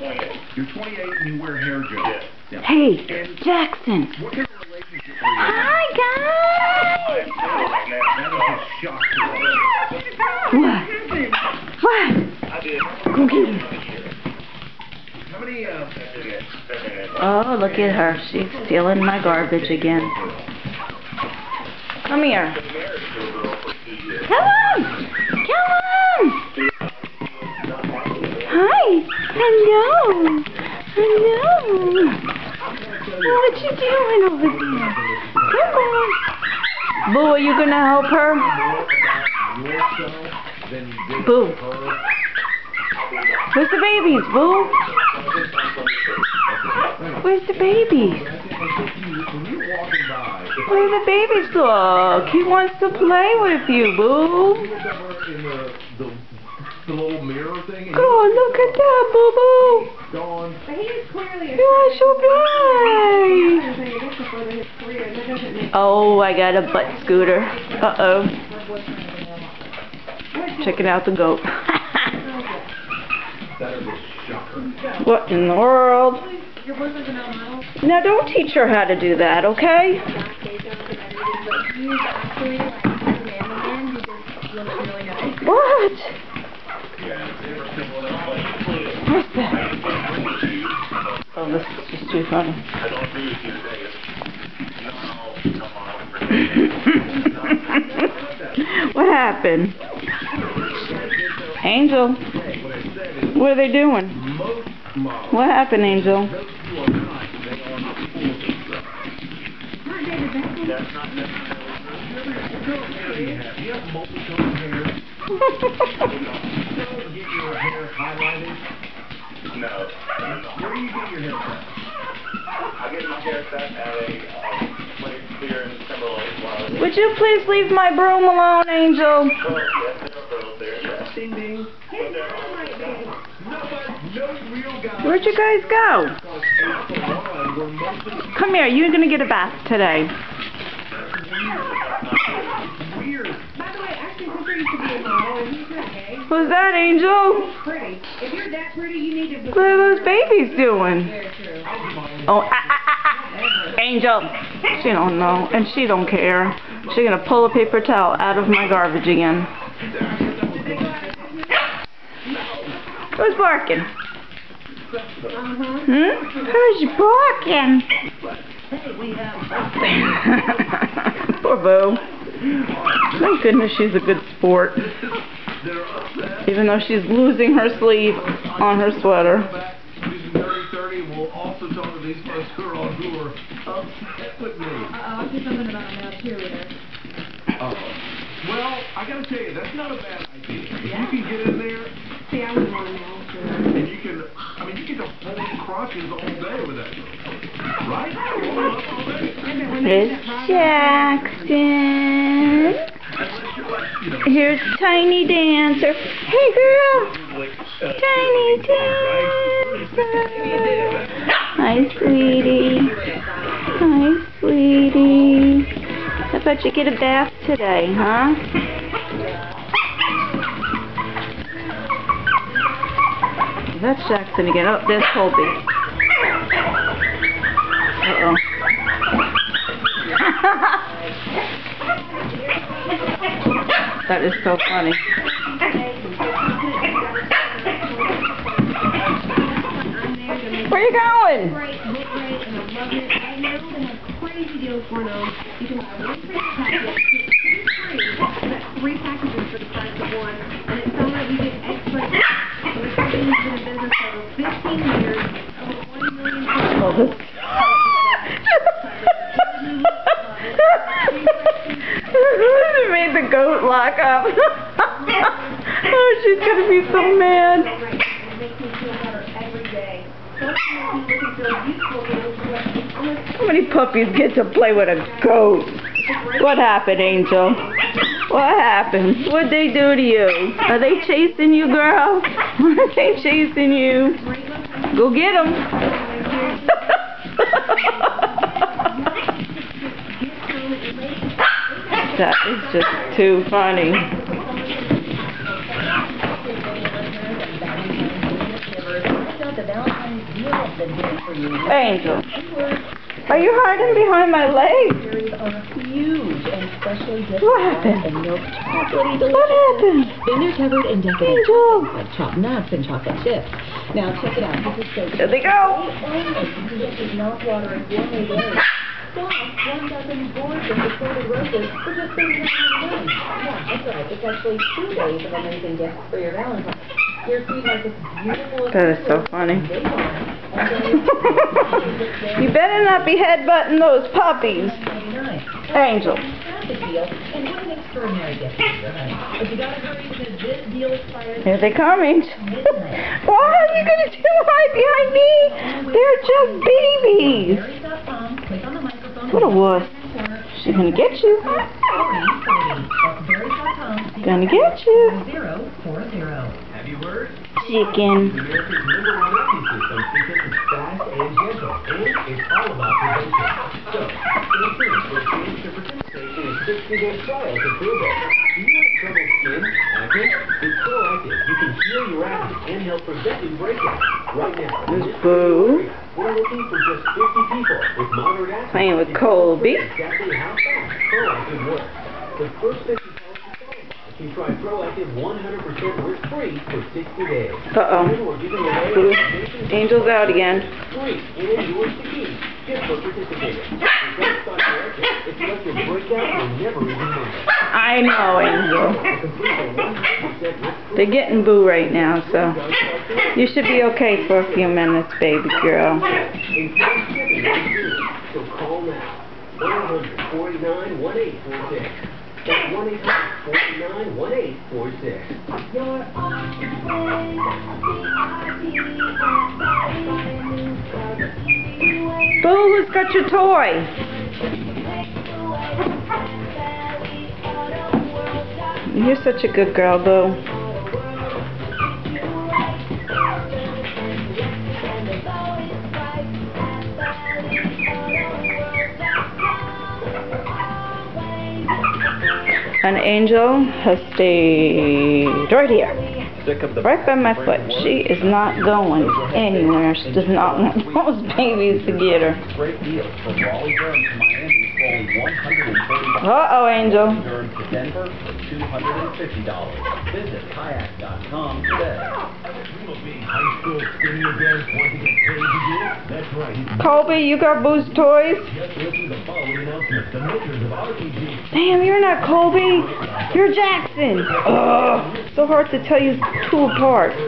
You're 28 and you wear hair gel. Yeah. Yeah. Hey, Jackson. What kind of relationship are you in? Hi, guys. That is a shock to all. What? What? I did. Go get him. How many, uh, Oh, look at her. She's stealing my garbage again. Come here. Come on. Come on. Hello. Hello. What you doing over there? Come on. Boo, are you gonna help her? Boo. Where's the babies, Boo? Where's the babies? Where the babies look? He wants to play with you, Boo. In the, the, the little mirror thing and Oh, look at that, Boo Boo. you're gone. But he is clearly a He wants to play. That's before his career. That doesn't make Oh, I got a butt scooter. Uh-oh. Checking out the goat. That is a shocker. what in the world? your boyfriend's an model. Now, don't teach her how to do that, okay? But he's actually like a man to man who just looks really nice. What? Oh, this is just too funny. What happened? Angel, what are they doing? What happened, Angel? those who are not, they are not full of themselves. Not David Beckham. That's not necessarily What hair do you have? Do you have multicolored hair? So get your hair highlighted? No. Where do you get your hair cut? I get my hair cut at a um, place here in Timberlake. While I was Would you please leave my broom alone, Angel? Oh, yes, there are girls there. Yes. Ding ding. But they're all the same. No, but no real guys. Where'd you guys go? Because eight for one, we're mostly Come here, you're gonna get a bath today. weird. By the way, Ashton Kutcher used to be a model, and he's not gay. Who's that, Angel? If you're that pretty, you need to. What are those babies doing? Oh, ah, ah, ah, ah. Angel. She don't know, and she don't care. She gonna pull a paper towel out of my garbage again. Who's barking? Uh-huh. Hmm? Who's barking? Poor Bo. Thank goodness she's a good sport. Even though she's losing her sleeve on her sweater. Uh, Using dirty thirty, we'll also talk to these folks who are on who are upset with me. Uh-oh, I see something about a male cheerleader. Oh. Well, I gotta tell you, that's not a bad idea. If you can get in there See, I wouldn't want a male and you can, I mean, you get to hold crotches all day with that girl. Right? Hold them up all day. I bet when they It's Jackson. Know, Here's Tiny Dancer. Hey girl. Tiny Dancer. Hi, sweetie. Hi, sweetie. How about you get a bath today, huh? That's Jackson again. Oh, there's Colby. That is so funny. Where are you going? three packages for the price of one. And it's so that you get extra. And the company's been in business over 15 years, over 20 million the goat lock up. oh, she's gonna be so mad. To How many puppies get to play with a goat? What happened, Angel? What happened? What'd they do to you? Are they chasing you, girl? Are they chasing you? Go get them. That is just too funny. Angel. Are you hiding behind my leg? What happened? What happened? They're covered Angel. like chopped nuts and chocolate chips. Now check it out. So There they go. Dozen gorgeous assorted for just $39.99. Yeah, that's right. It's actually two days of amazing gifts for your That is so funny. You better not be headbutting those puppies. Angel. Here they come, Angel. Why are you gonna do hide behind me? They're just babies. What a wuss. She's gonna get you. 40, 40. That's berries.com. Gonna get you. Zero, four, zero. Have you? Chicken. America's number one rescue system because it's fast and gentle, and it's all about prevention. So, stay tuned for a chance to participate in a 60-day trial to prove it. Do you have trouble skin, acne? With Proactiv, you can heal your acne and help prevent new breakouts. Right now, in There's this Boo. we're looking for just 50 Playing with Colby. Exactly how fast Proactiv works. The first 50 calls to qualify can try Proactiv 100% risk-free for 60 days. Uh-oh. Boo. Angel's out again. I know, Angel. Complete a 100% risk-free They're getting boo right now, so you should be okay for a few minutes, baby girl. And free shipping on food. So call now. 1-800-49-1846. That's 1-800-49-1846. Boo, who's got your toy? You're such a good girl, Boo. An angel has stayed right here, right by my foot. She is not going anywhere. She does not want those babies to get her. Great deal from Raleigh Durham to Miami for only $140. Uh-oh, Angel. Durham to Denver for $250. Visit kayak.com today. Dream of being high school skinny again, want to get paid to do it? That's right. Colby, you got Boo's toys? just listening to the following announcement. The makers of RPG Damn, you're not Colby. You're Jackson. Ugh, so hard to tell you two apart.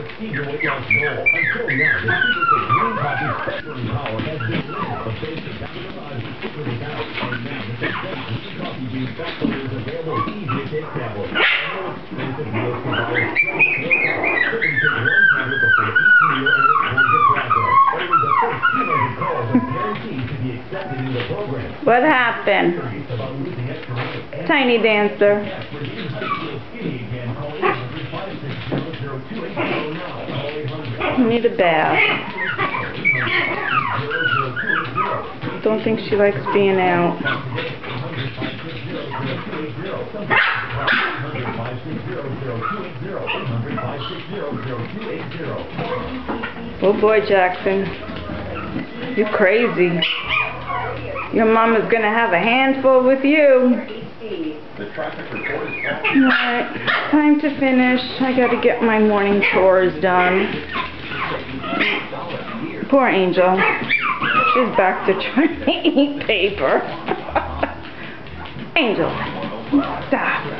now. Call 800 I need a bath. Don't think she likes being out. Oh boy, Jackson. You crazy. Your mama's gonna have a handful with you. The traffic report is back. Alright, time to finish. I gotta get my morning chores done. Poor Angel. She's back to trying to eat paper. Angel, stop.